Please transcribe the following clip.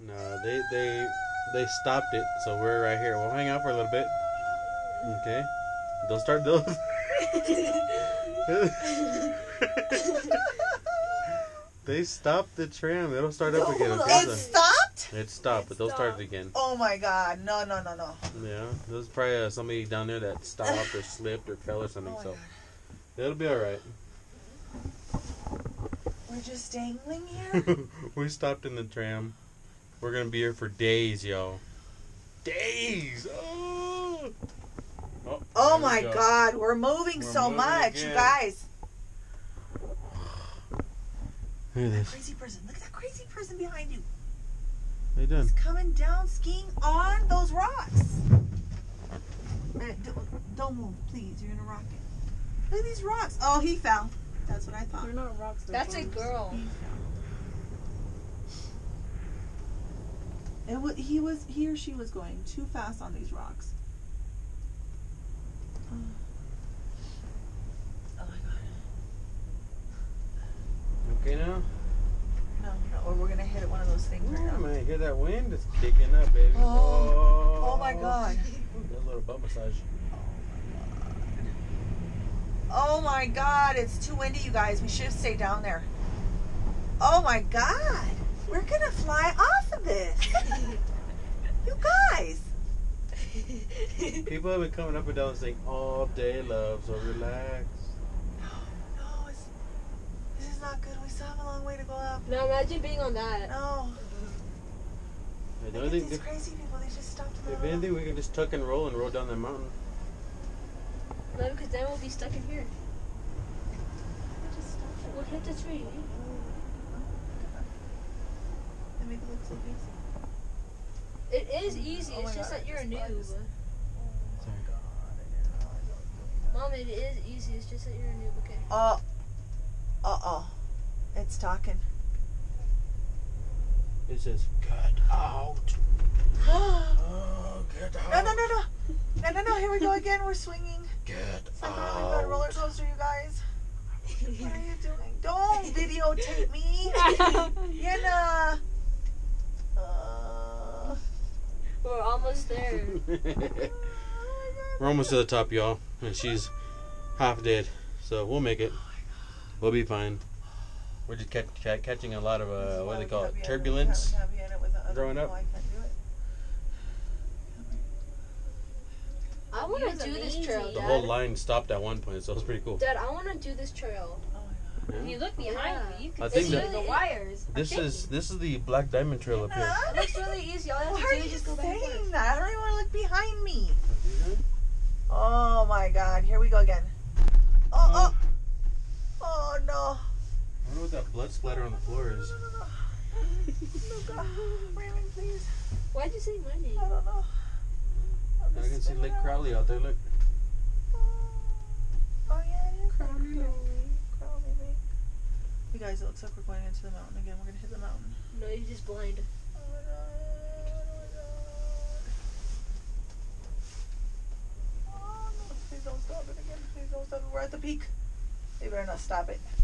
No, they they they stopped it, so we're right here. We'll hang out for a little bit. Okay. They'll start those. they stopped the tram. It'll start up again. Okay, It stopped? it stopped, but they'll start it again. Oh my god. No, no, no, no. Yeah, there's probably uh, somebody down there that stopped or slipped or fell or something. Oh so God. it'll be all right. We're just dangling here? we stopped in the tram. We're gonna be here for days, yo. Days. Oh. Oh, Oh there we my go. god, we're moving We're so moving much, you guys. Look at this. Crazy person. Look at that crazy person behind you. How you doing? He's coming down skiing on those rocks. Uh, don't, don't move, please. You're gonna rock it. Look at these rocks. Oh, he fell. That's what I thought. They're not rocks. They're That's a bumps. girl. It wa he was he or she was going too fast on these rocks. Oh my god. Okay now. No, no, or we're gonna hit one of those things right Oh now. man, hear that wind? It's kicking up, baby. Oh. Oh my oh. god. Ooh, a little butt massage. Oh, oh my god, it's too windy, you guys. We should have stayed down there. Oh my god. We're gonna fly off of this. you guys. People have been coming up and down saying all day love, so relax. No, no, it's, this is not good. We still have a long way to go up. Now imagine being on that. No. The Look only at thing, these crazy people. They just stopped if middle. anything, we can just tuck and roll and roll down that mountain. No, because then we'll be stuck in here. We'll hit the tree. They make it look so easy. It is easy. Oh it's just God, that you're a noob. It is easy. It's just that you're a noob. Okay. Oh. Uh oh. It's talking. It says, "Get out! no, Oh, get no, no, no. No, no, no. Here we go again. We're swinging. Get It's like a really good roller coaster, you guys. What are you doing? Don't videotape me. Yenna. Uh, We're almost there. We're almost to the top, y'all, and she's half dead, so we'll make it. We'll be fine. We're just catch, ca- catching a lot of uh, what do they call it? Turbulence. growing up. I want to was do this trail, The Dad. whole line stopped at one point, so it was pretty cool. Dad, I want to do this trail. When you look behind Yeah. you, you can I think see that- the wires. This is this is the Black Diamond Trail up here. It looks really easy. All you Why have are to do you is just go back and saying that? I don't even want to look behind me. Oh my god, here we go again. Oh, oh. Oh no. I wonder what that blood splatter on the floor is. No, God. Raymond, please. Why'd you say my name? I don't know. I'm I can see Lake around. Crowley out there. Look. Oh yeah, it is Lake Crowley Lake. Crowley Lake. You guys, it looks like we're going into the mountain again. We're gonna hit the mountain. No, you're just blind. Oh my god. Oh my. Oh no. Please don't stop it again. Please don't stop it. We're at the peak. They better not stop it. Stop.